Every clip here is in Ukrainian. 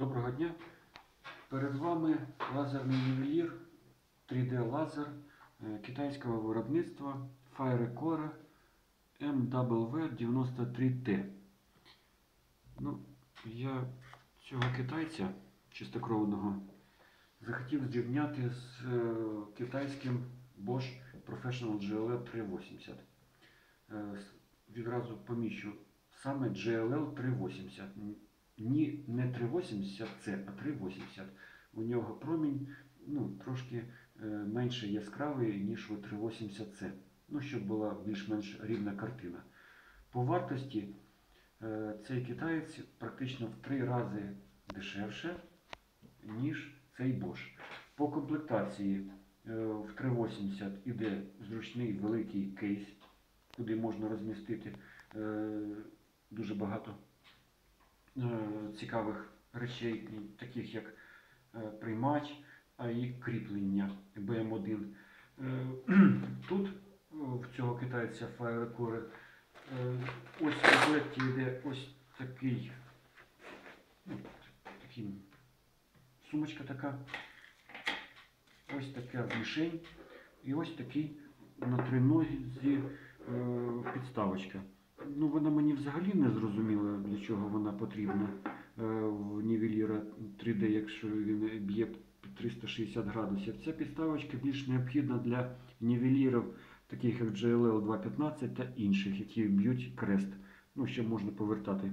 Доброго дня. Перед вами лазерний ювелір 3D лазер е, китайського виробництва Firecore MW93T. Ну, я цього китайця чистокровного захотів зрівняти з е, китайським Bosch Professional GLL 380. Е, Відразу поміщу саме GLL 380. Ні, не 380C, а 380. У нього промінь ну, трошки е, менше яскравий, ніж у 380C. Ну, щоб була більш-менш рівна картина. По вартості е, цей китаєць практично в три рази дешевше, ніж цей Bosch. По комплектації е, в 380 іде зручний великий кейс, куди можна розмістити дуже багато цікавих речей, таких як е, приймач, і кріплення BM1. Е, Тут е, в цього китайця е, ось в комплекті йде ось такий, ну, такий сумочка така, ось така мішень і ось такий на тринозі е, підставочка. Ну, вона мені взагалі не зрозуміла, для чого вона потрібна е, в нівеліра 3D, якщо він б'є 360 градусів. Ця підставочка більш необхідна для нівелірів, таких як GLL 215 та інших, які б'ють крест, ну, що можна повертати.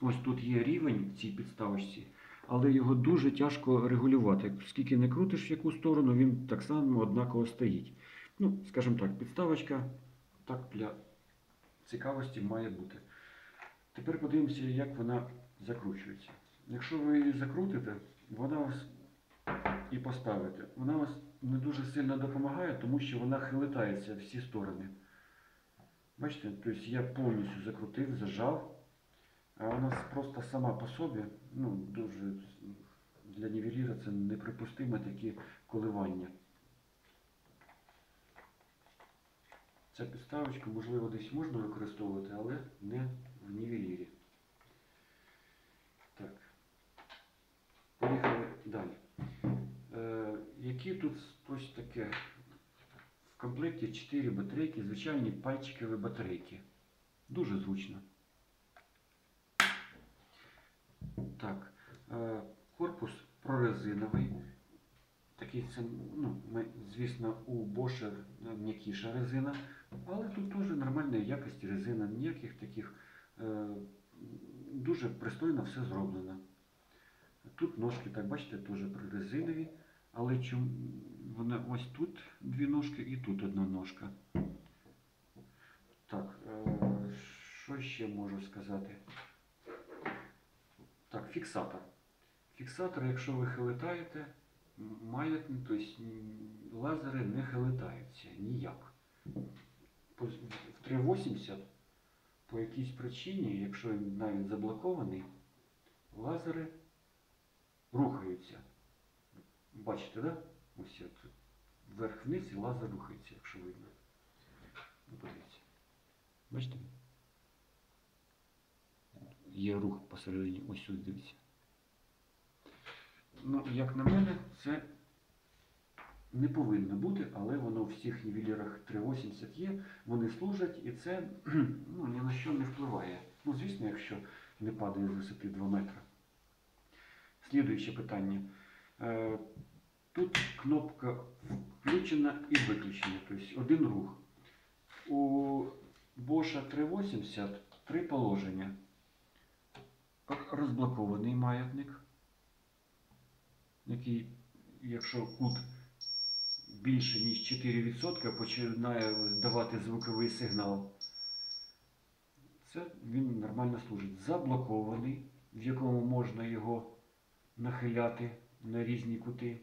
Ось тут є рівень в цій підставочці, але його дуже тяжко регулювати. Скільки не крутиш в яку сторону, він так само однаково стоїть. Ну, скажімо так, підставочка так для цікавості має бути. Тепер подивимося, як вона закручується. Якщо ви її закрутите, вона вас і поставите. Вона вас не дуже сильно допомагає, тому що вона хилитається всі сторони. Бачите, тобто я повністю закрутив, зажав, а вона просто сама по собі, ну, дуже для нівеліра це неприпустимо такі коливання. Ця підставочка, можливо, десь можна використовувати, але не в нівелірі. Так. Поїхали далі. Е, які тут ось таке? В комплекті 4 батарейки, звичайні пальчикові батарейки. Дуже зручно. Так. Е, корпус прорезиновий. Такий це, ну, ми- звісно, у Bosch м'якіша резина, але тут теж нормальної якості резина, ніяких таких е, дуже пристойно все зроблено. Тут ножки, так бачите, теж прорезинові, але чому вони ось тут дві ножки і тут одна ножка. Так, е, що ще можу сказати? Так, фіксатор. Фіксатор, якщо ви хилитаєте, мають, тобто лазери не хилитаються ніяк. В 380 по якійсь причині, якщо він навіть заблокований, лазери рухаються. Бачите, да? Ось от вверх-вниз і лазер рухається, якщо видно. Ну, подивіться. Бачите? Є рух посередині, ось сюди дивіться. Ну, як на мене, це не повинно бути, але воно в всіх нівелірах 380 є, вони служать і це ну, ні на що не впливає. Ну, звісно, якщо не падає з висоти 2 метри. Слідуюче питання. Е, Тут кнопка включена і виключена, тобто один рух. У Bosch 380 три положення. Розблокований маятник, який, якщо кут більше ніж 4%, починає давати звуковий сигнал. Це він нормально служить. Заблокований, в якому можна його нахиляти на різні кути.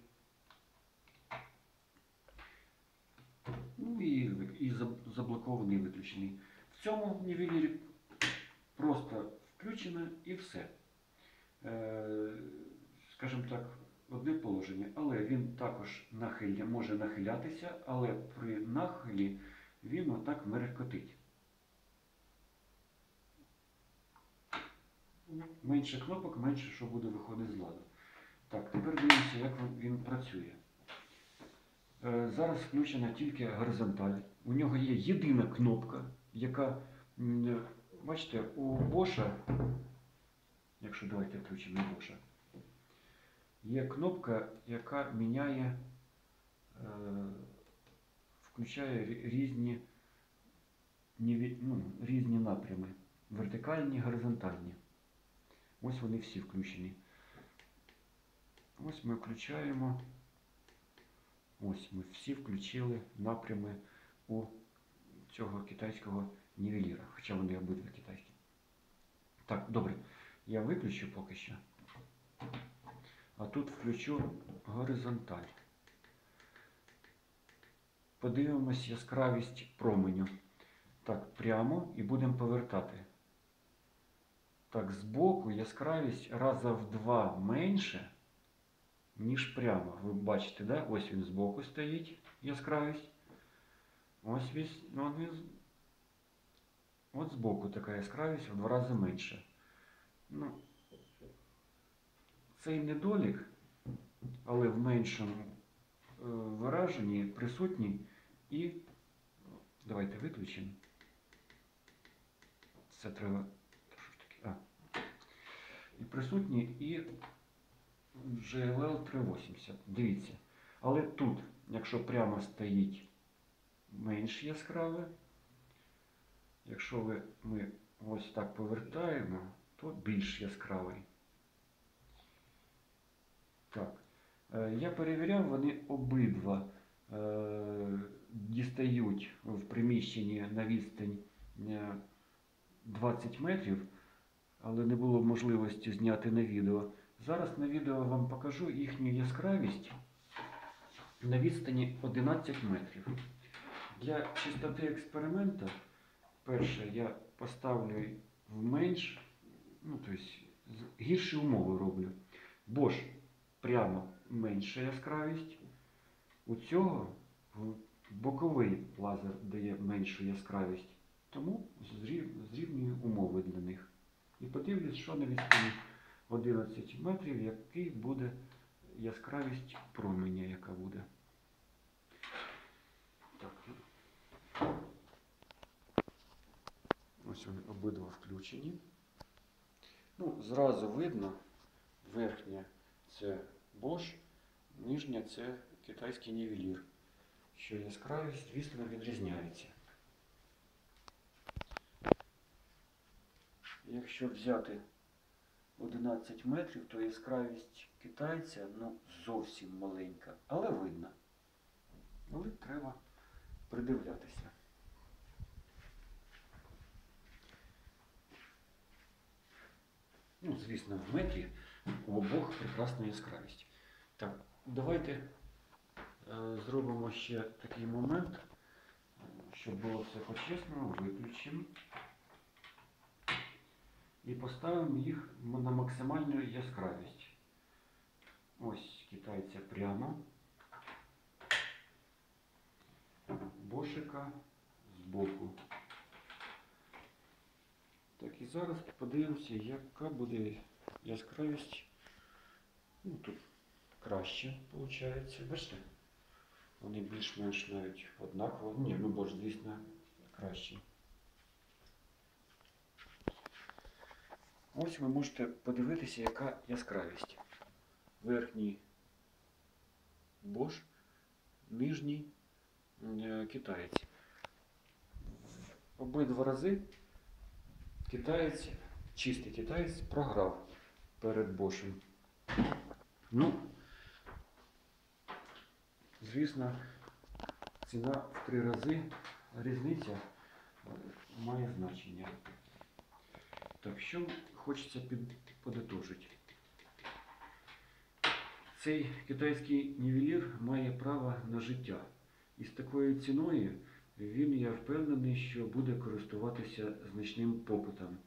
Ну і, і заблокований і виключений. В цьому нівелірі просто включено і все. Е, скажімо так, одне положення, але він також нахиля, може нахилятися, але при нахилі він отак мерехкотить. Менше кнопок, менше що буде виходити з ладу. Так, тепер дивимося, як він- працює. Е, Зараз включена тільки горизонталь. У нього є єдина кнопка, яка, бачите, у Боша, якщо давайте включимо Боша, є кнопка, яка міняє, е, включає різні, ну, різні напрями. Вертикальні, горизонтальні. Ось вони всі включені. Ось ми включаємо. Ось ми всі включили напрями у цього китайського нівеліра, хоча вони обидва китайські. Так, добре. Я виключу поки що. А тут включу горизонталь. Подивимось яскравість променю. Так, прямо і будемо повертати. Так, збоку яскравість раза в два менше, ніж прямо. Ви бачите, да? ось він збоку стоїть яскравість. Ось він, він от збоку така яскравість в два рази менше. Ну, цей недолік, але в меншому е, вираженні присутній і. Давайте виключимо. Це треба. Та що ж таке? А. І присутній і GLL 380. Дивіться. Але тут, якщо прямо стоїть менш яскраве, якщо ви, ми ось так повертаємо, то більш яскравий. Так. Е, Я перевіряв, вони обидва е, дістають в приміщенні на відстань е, 20 метрів, але не було можливості зняти на відео. Зараз на відео вам покажу їхню яскравість на відстані 11 метрів. Для чистоти експерименту, перше, я поставлю в менш, ну, тобто гірші умови роблю. Бо ж прямо менша яскравість. У цього боковий лазер дає меншу яскравість. Тому зрів- зрівнюю умови для них. І подивлюсь, що на відстані 11 метрів, який буде яскравість променя, яка буде. Так. Ось вони обидва включені. Ну, зразу видно, верхня це Bosch, нижня це китайський нівелір, що яскравість, звісно, відрізняється. Якщо взяти 11 метрів, то яскравість китайця ну, зовсім маленька, але видно. Але треба придивлятися. Ну, звісно, в метрі у обох прекрасна яскравість. Так, давайте е, зробимо ще такий момент, щоб було все по-чесному, виключимо. І поставимо їх на максимальну яскравість. Ось китайця прямо. Бошика збоку. Так, і зараз подивимося, яка буде яскравість. Ну, тут краще виходить. Бачите? Вони більш-менш навіть однаково. Ні, ну бо ж, звісно, краще. Ось ви можете подивитися, яка яскравість. Верхній Bosch, нижній е, китаєць. Обидва рази китаєць, чистий китаєць програв перед Бошем. Ну, звісно, ціна в три рази, різниця має значення. Так, що хочеться під, подитожити? Цей китайський нівелір має право на життя. І з такою ціною він, я впевнений, що буде користуватися значним попитом.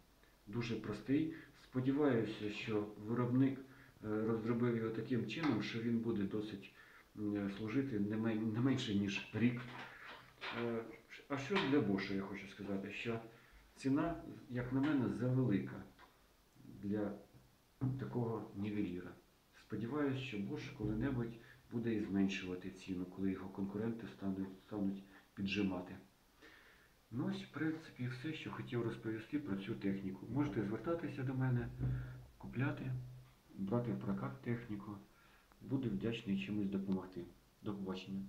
Дуже простий. Сподіваюся, що виробник е, розробив його таким чином, що він буде досить служити не менше, ніж рік. Е, А що для Боша я хочу сказати, що ціна, як на мене, завелика для такого нівеліра. Сподіваюсь, що Bosch коли-небудь буде і зменшувати ціну, коли його конкуренти стануть, стануть піджимати. Ну ось, в принципі, все, що хотів розповісти про цю техніку. Можете звертатися до мене, купляти, брати в прокат техніку. Буду вдячний чимось допомогти. До побачення.